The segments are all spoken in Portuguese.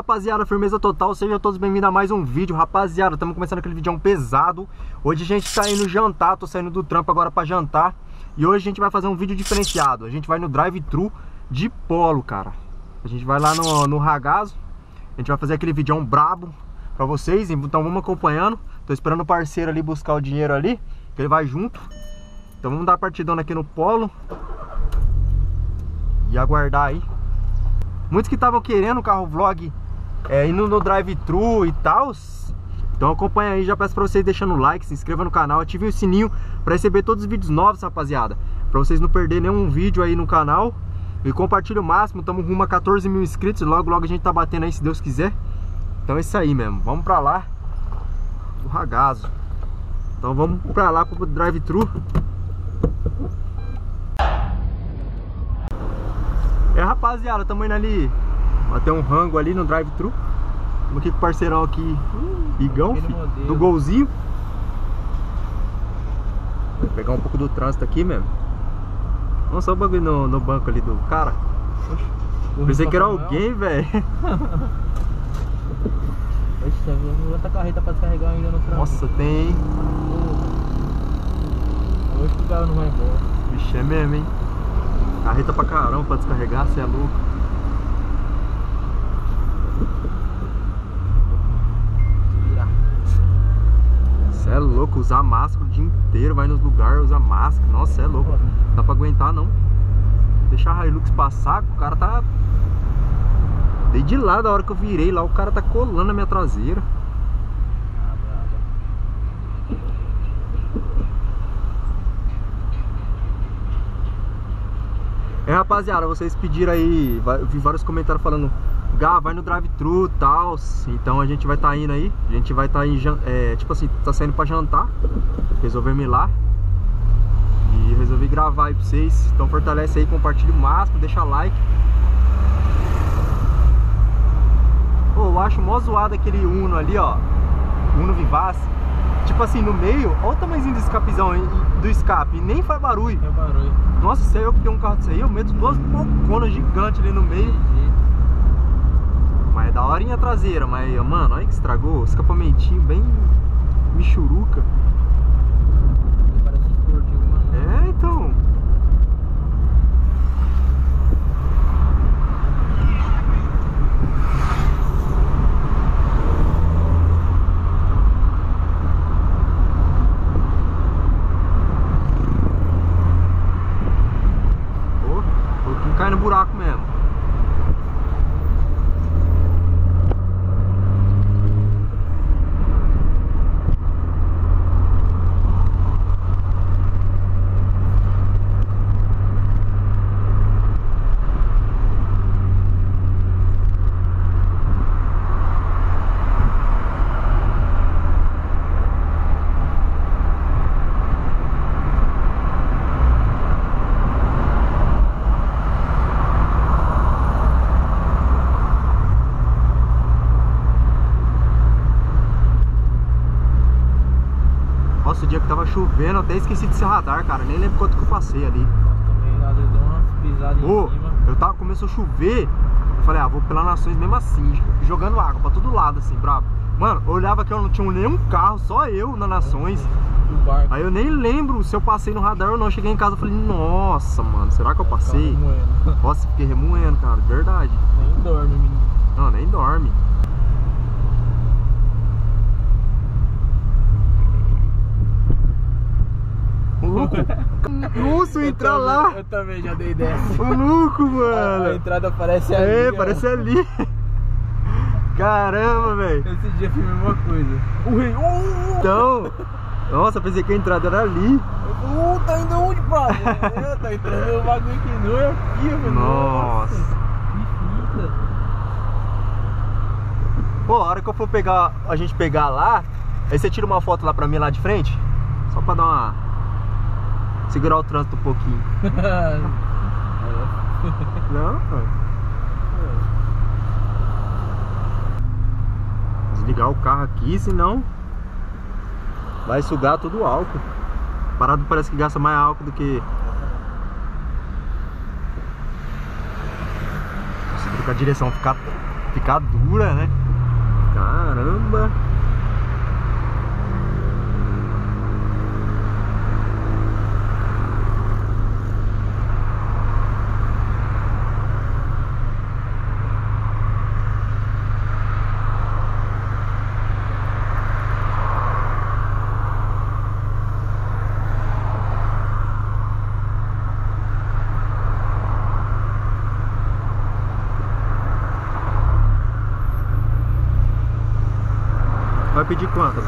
Rapaziada, firmeza total, sejam todos bem-vindos a mais um vídeo Rapaziada, estamos começando aquele vídeo pesado. Hoje a gente tá indo jantar, tô saindo do trampo agora pra jantar. E hoje a gente vai fazer um vídeo diferenciado A gente vai no drive-thru de polo, cara. A gente vai lá no, no Ragazo A gente vai fazer aquele vídeo brabo pra vocês Então vamos acompanhando. Tô esperando o parceiro ali buscar o dinheiro ali Que ele vai junto. Então vamos dar a partidona aqui no polo. E aguardar aí. Muitos que estavam querendo o carro vlog é, indo no drive-thru e tal. Então acompanha aí, já peço pra vocês deixando o like, se inscreva no canal, ative o sininho pra receber todos os vídeos novos, rapaziada. Pra vocês não perderem nenhum vídeo aí no canal. E compartilhe o máximo, estamos rumo a 14 mil inscritos. Logo, logo a gente tá batendo aí, se Deus quiser. Então é isso aí mesmo, vamos pra lá. O ragazo. Então vamos pra lá pro drive-thru. É rapaziada, tamo indo ali Bater um rango ali no drive-thru. Vamos aqui com o parceirão aqui Igão, do golzinho. Vou pegar um pouco do trânsito aqui mesmo Vamos só o bagulho no, no, banco ali do cara. Pensei que era alguém, velho. Tem outra carreta pra descarregar ainda no trânsito Nossa, tem. Hoje o carro não vai embora. Vixe, é mesmo, hein? Carreta pra caramba pra descarregar, você é louco. Você é louco, usar máscara o dia inteiro, vai nos lugares, usar máscara. Nossa, é louco. Não dá pra aguentar não. Deixar a Hilux passar, o cara tá. Desde lá da hora que eu virei lá, o cara tá colando na minha traseira. É rapaziada, vocês pediram aí, eu vi vários comentários falando Gá, vai no drive-thru e tal. Então a gente vai estar tá indo aí A gente vai estar tá aí, é, tipo assim, tá saindo pra jantar. Resolvemos ir lá. E resolvi gravar aí pra vocês. Então fortalece aí, compartilha o máximo, deixa like. Pô, eu acho mó zoado aquele Uno ali, ó. Uno Vivace Tipo assim, no meio, olha o tamanhozinho do escapizão do escape, e nem faz barulho. É barulho. Nossa, se eu que tenho um carro desse aí, eu meto duas boconas gigantes ali no meio. É da horinha traseira, mas, mano, olha que estragou. Escapamentinho bem michuruca. Parece esportivo, mano. É, então. cai no buraco mesmo. Nossa, o dia que tava chovendo, até esqueci de ser radar, cara. Nem lembro quanto que eu passei ali. Também, Ô, em cima. eu tava, começou a chover. Eu falei, ah, vou pela Nações mesmo assim, jogando água pra todo lado, assim, bravo. Mano, eu olhava que eu não tinha nenhum carro, só eu na Nações. Aí eu nem lembro se eu passei no radar ou não. Cheguei em casa e falei, nossa, mano, será que eu passei? Tava moendo. Nossa, fiquei remoendo, cara, de verdade. Nem dorme, menino. Não, nem dorme. O louco. Nossa, entrar Eu lá. Eu também já dei dessa. O louco, A mano. entrada parece ali. É, ó. parece ali. Caramba, velho. Esse dia foi a mesma coisa. O rei. Uh, Então. Nossa, pensei que a entrada era ali. uh, tá indo onde, pai? É, tá entrando no bagulho que não é aqui, mano. Nossa. Que fita. Pô, a hora que eu for pegar, a gente pegar lá, aí você tira uma foto lá pra mim lá de frente. Só pra dar uma. Segurar o trânsito um pouquinho. Não. Desligar o carro aqui, senão vai sugar todo o álcool. Parado parece que gasta mais álcool do que. Se a direção ficar ficar dura, né? Caramba! Pedir quanto?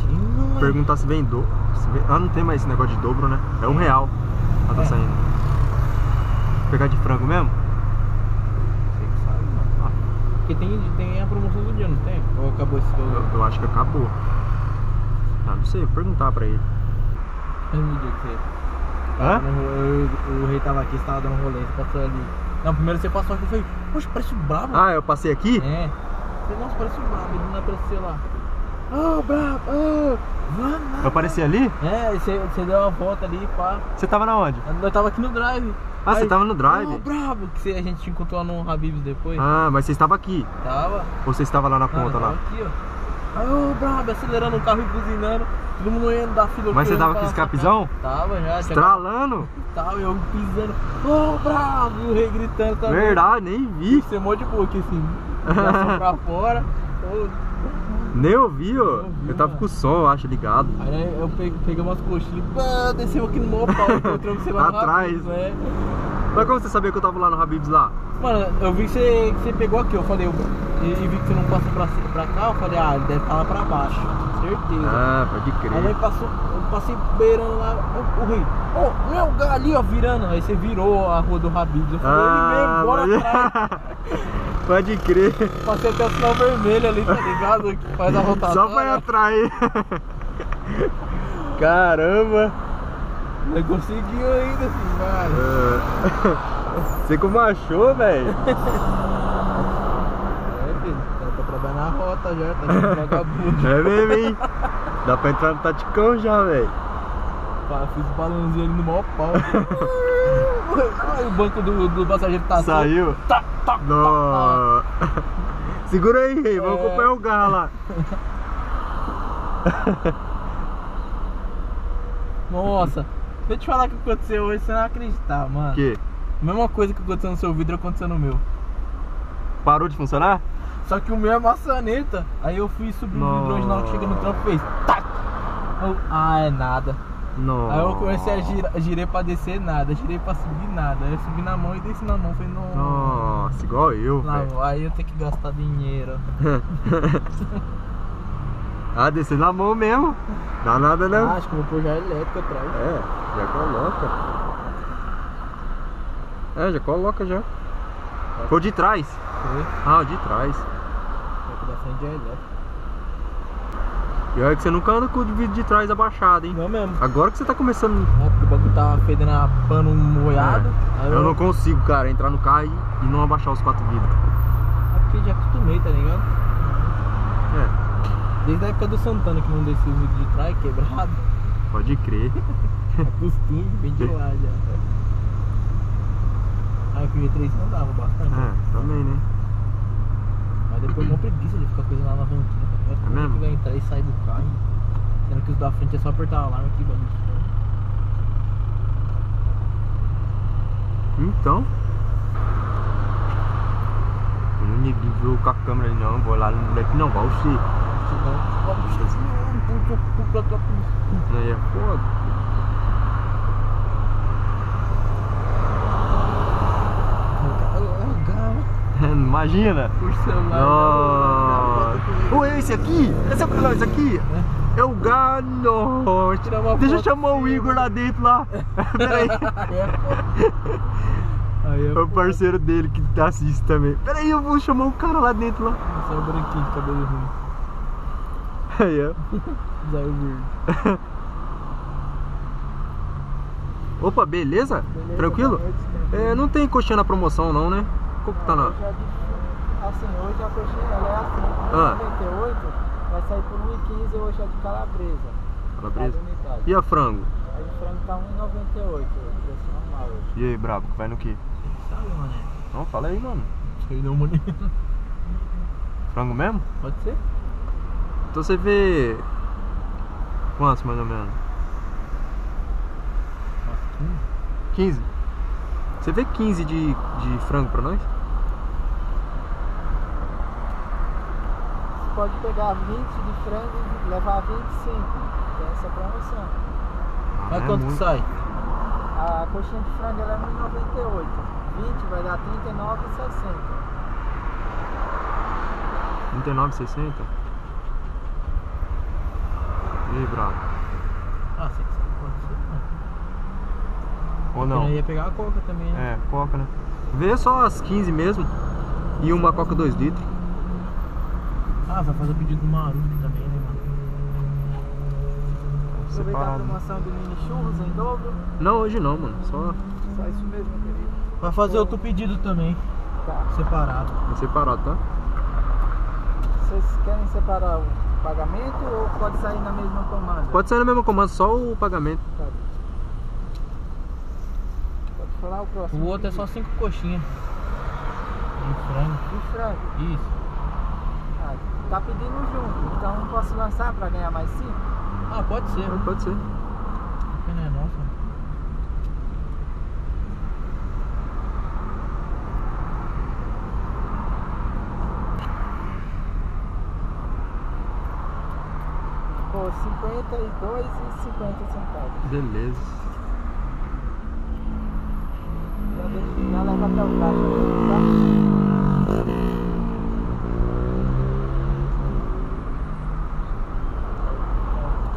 Sim, mano. Perguntar se vem dobro. Ah, não tem mais esse negócio de dobro, né? É um real. Ah, tá É. saindo. Vou pegar de frango mesmo? Que sabe, mano. Ah, Porque tem, tem a promoção do dia, não tem? Ou acabou esse eu, eu acho que acabou. Ah, não sei, vou perguntar pra ele. que você. Hã? ro- eu- o rei tava aqui, você tava dando um rolê, você passou ali. Não, primeiro você passou aqui, eu falei, poxa, parece Brabo. Ah, eu passei aqui? É. Eu falei, nossa, parece Brabo, ele não apareceu lá. Ah, Brabo, ah, vamos. Eu apareci ali? É, e você, você deu uma volta ali, pá. Você tava na onde? Eu tava aqui no drive. Ah, você tava no drive? Ô, Brabo, que a gente te encontrou lá no Habibs depois. Ah, mas você estava aqui. Tava. Ou você estava lá na ponta tava lá? aqui, ó. Aí, ô, Brabo, acelerando o carro e buzinando. Todo mundo indo da fila. Mas você tava com escapizão? Tava já. Estralando? Tava eu pisando. Ô, Brabo! E o rei gritando também. Verdade, nem vi. Você mó de boa aqui assim. Pra fora. Nem ouvi, ó. Eu tava mano. com o som, eu acho, ligado. Aí eu peguei, peguei umas coxinhas. Desceu aqui no maior pau. Encontramos você Atrás. Habib's, né? Mas como você sabia que eu tava lá no Habibs lá? Mano, eu vi que você, que você pegou aqui, eu falei, eu- e, e vi que você não passou pra, pra cá, eu falei, ah, ele deve estar lá pra baixo, certeza. Ah, pode Aí ele crer. passou, eu passei beirando lá, o, o rei, ô, meu ali, ó, virando. Aí você virou a rua do Habibs, eu falei, ele Ah, mesmo, bora mas- pode crer. Passei até o sinal vermelho ali, tá ligado? Que faz a rotação. Só pra ir atrás. Caramba. Ele conseguiu ainda, assim, cara. Ah. Você como achou, velho? É, filho, dá pra trabalhar na rota já, tá vendo? Vagabundo. É mesmo, hein? Dá pra entrar no taticão já, velho. Fiz o balãozinho ali no maior pau. Ai, o banco do, do passageiro tá Saiu? Tá, tá, tá. Nó. Segura aí, rei. Vamos É. acompanhar o garra lá. Nossa, deixa eu te falar o que aconteceu hoje, você não vai acreditar, mano. O quê? Mesma coisa que aconteceu no seu vidro aconteceu no meu. Parou de funcionar? Só que o meu é maçaneta. Aí eu fui subir o vidro hoje na hora que chega no trampo fez. Tac! Eu, ah, é nada. Não. Aí eu comecei a girar, girei pra descer nada, girei pra subir nada. Aí eu subi na mão e desci na mão. Falei, não. Nossa, igual eu, Lá, aí eu tenho que gastar dinheiro. ah, descer na mão mesmo. Dá nada não. Ah, acho que eu vou pôr já elétrico atrás. É, já coloca. É, já coloca já. Foi de trás. Foi. Ah, de trás. Vai que da frente já é elétrico. Pior é que você nunca anda com o vidro de trás abaixado, hein? Não mesmo. Agora que você tá começando. É porque o bagulho tá fedendo a pano molhado. É, eu não consigo, cara, entrar no carro e, e não abaixar os quatro vidros. É porque já acostumei, tá ligado? É, Desde a época do Santana que não descia o de trás, quebrado. pode crer. É costume, vem de lá já. Aí com o G3 andava bastante. É, também, né? Mas depois uma preguiça de ficar coisa na alavanquinha. Tá? É mesmo? que vai entrar e sair do carro? Sendo que os da frente é só apertar o alarme aqui, bagulho. Então. Eu não ninguém viu com a câmera ali não, vou lá no moleque não, vai você. Aí é foda. Imagina. Por celular. Nossa. Oi, esse aqui? Esse é o não, esse aqui? É o Gano. Deixa eu chamar o Igor lá dentro lá. Pera aí. Aí É o parceiro dele que assiste também. Pera aí, eu vou chamar o cara lá dentro lá. Só o branquinho de cabelo ruim. Aí, ó. Zóio verde. Opa, beleza? Beleza, Tranquilo? noite. É, não tem coxinha na promoção não, né? Como que tá de- Assim, hoje a coxinha ela é assim. Ah. 98 vai sair por 1,15 hoje é de calabresa. Calabresa? E a frango? Aí o frango tá 1,98 o preço normal hoje. E aí, brabo, vai no que? Sabe, mané? Não, fala aí, mano. Sei não, mané. Frango mesmo? Pode ser? Então você vê. Quantos mais ou menos? Nossa, 15? Você vê 15 de, de frango pra nós? Você pode pegar 20 de frango e levar 25. Tem essa promoção. Mas é quanto que muito. sai? A coxinha de frango ela é 1,98. 20 vai dar 39,60. 39,60? Bravo? Ah, sei que você pode ser. Ou Eu não? ia pegar a coca também, né? É, coca, né? Vê só as 15 mesmo. E uma coca 2 litros. Ah, vai fazer o pedido do Maruto também, né, mano? Aproveitar a Separado. promoção do mini churros em dobro. Não, hoje não, mano. Só Só isso mesmo, querido. Vai fazer outro pedido também, Tá. separado. separado, tá? Vocês querem separar o pagamento ou pode sair na mesma comanda? Pode sair na mesma comanda, só o pagamento. Tá. Pode falar o O próximo. outro é só cinco coxinhas. De frango. De frango. Isso. Ah, tá pedindo junto, então posso lançar pra ganhar mais 5? Ah, pode ser. Pode, pode ser. 52,50 Beleza. Leva até o caixa.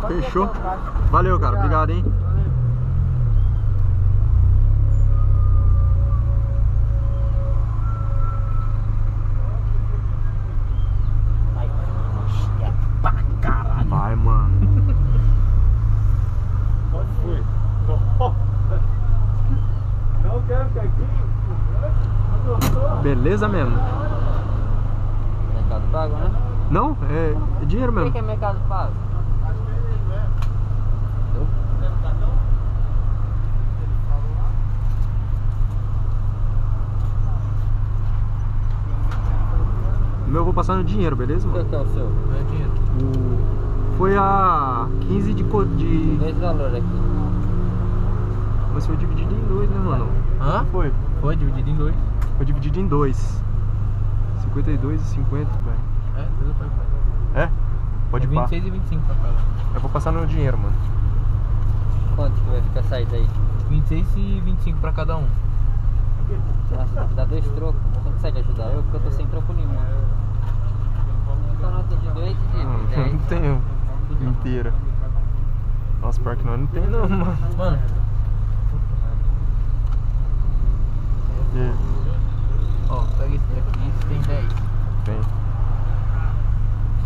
Fechou. Valeu, cara. Obrigado, hein? Beleza mesmo. Mercado Pago, né? Não, é, é dinheiro O que mesmo. que é Mercado Pago? O meu eu vou passar no dinheiro, beleza, Qual mano? que é o seu? Meu dinheiro. O... Foi a 15 de, co- de. Dois valores aqui. Mas foi dividido em dois, né, mano? Hã? Foi. Foi dividido em dois. Foi dividido em dois. 52 e 50, velho. É, foi. foi. É? Pode é pá. 26 e 25 pra cada. Eu vou passar no dinheiro, mano. Quanto que vai ficar saída aí? 26 e 25 pra cada um. Nossa, dá dois trocos. Você consegue ajudar eu? Porque eu tô sem troco nenhum. Então nota de dois e de Não, não tenho inteira. Nossa, pior que não, não tem não, mano. Mano, E, ó, pega esse daqui, esse tem 10. tem.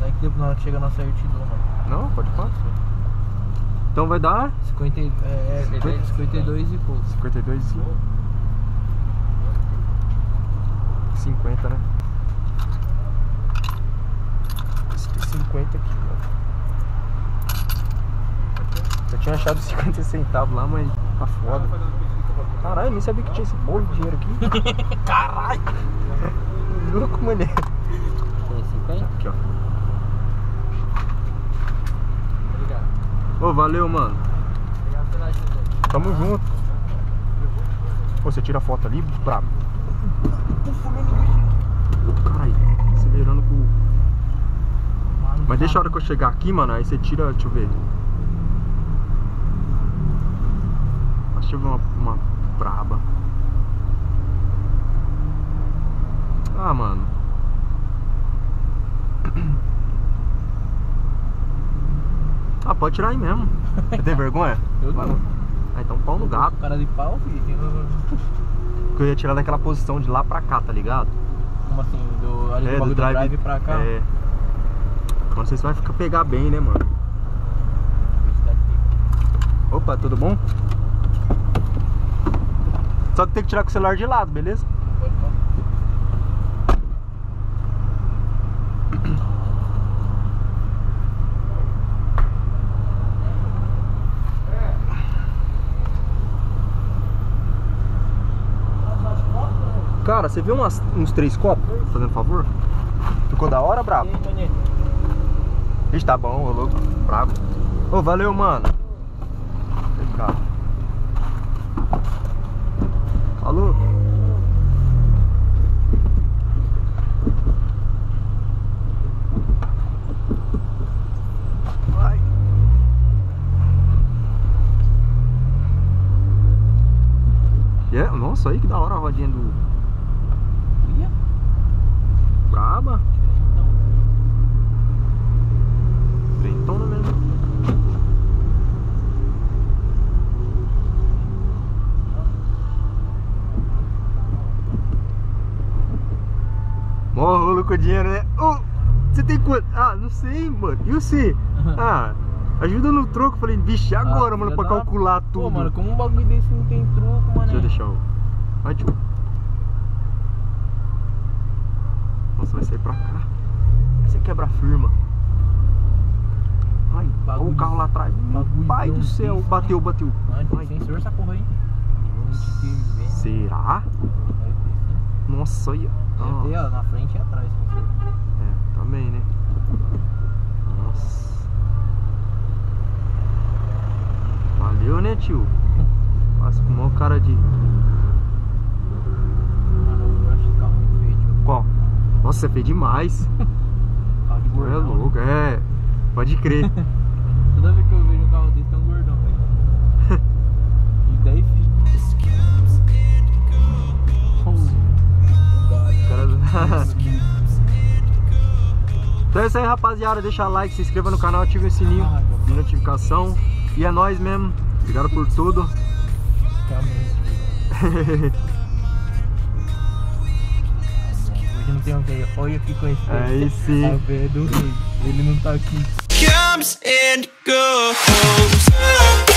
Aí que depois na hora que chega a nossa certidão, mano. Não, pode falar. Então vai dar 50, e- é, é, 52 52 e pouco. 52 e 50, né? Esse tem 50 aqui, ó. Eu tinha achado 50 centavos lá, mas tá foda. Caralho, nem sabia que tinha esse bolo de dinheiro aqui. Caralho! Louco, mané. Tem 50? Aqui, ó. Obrigado. Ô, valeu, mano. Obrigado pela ajuda. Tamo junto. Pô, você tira a foto ali, brabo. Caralho, acelerando pro. Mas deixa a hora que eu chegar aqui, mano, aí você tira, deixa eu ver. Mas Deixa eu ver uma, uma braba. Ah, mano. Ah, pode tirar aí mesmo. Você tem vergonha? Eu não. Ah, então pau no gato. Cara de pau, filho. Porque eu ia tirar daquela posição de lá pra cá, tá ligado? Como assim? Do, ali do bagulho do drive, pra cá? É. Não sei se vai ficar pegar bem, né, mano? Opa, tudo bom? Só que tem que tirar com o celular de lado, beleza? Cara, você viu umas, uns três copos? Fazendo favor? Ficou da hora, brabo? Ixi, tá bom, ô louco. Brabo. Ô, valeu, mano. Vem cá. Falou. Vai. É, nossa, aí que da hora a rodinha do Ia? Braba. Então, Frentona mesmo. Mó rolo com o dinheiro, né? Ô, você tem quanto? Ah, não sei, mano. E você? Ah, ajuda no troco. Falei, vixe, agora, Ah, mano, pra calcular tudo. Pô, mano, como um bagulho desse não tem truco, mano. Deixa eu deixar o. Vai, tio. Nossa, vai sair pra cá. Você quebra a firma. Ai, o carro lá atrás. bagulho Pai do não céu, tem- bateu, bateu. Ah, tem Ai, sensor essa porra aí. Ver. Será? Nossa, olha. Deve ter, ó, na frente e atrás é, também, né? Nossa. Valeu, né, tio? Passa com o maior cara de. Nossa, você fez demais. Carro de É gordão. louco, é. Pode crer. Toda vez que eu vejo um carro desse, tem um gordão, velho. E daí fica. Então é isso aí, rapaziada. Deixa like, se inscreva no canal, ative o sininho de notificação. E é nóis mesmo. Obrigado por tudo. Realmente. Olha que coincidência. Aí sim. A véia do rei. Ele não tá aqui. comes and goes.